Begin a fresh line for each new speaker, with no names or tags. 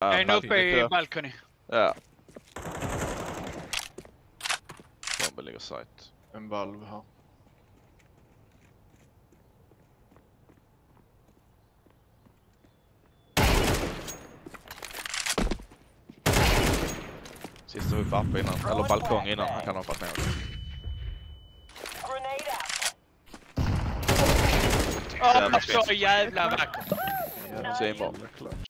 Ja,
En uppe i
balkony.
balcony.
Ja. Bomben ligger sight.
En valv här.
Sista var uppe innan, eller balkong innan. Han kan ha hoppat ner.
Grenade out.
Åh, så jävla vackert.
Jävla
Svinbra.
jävla klart.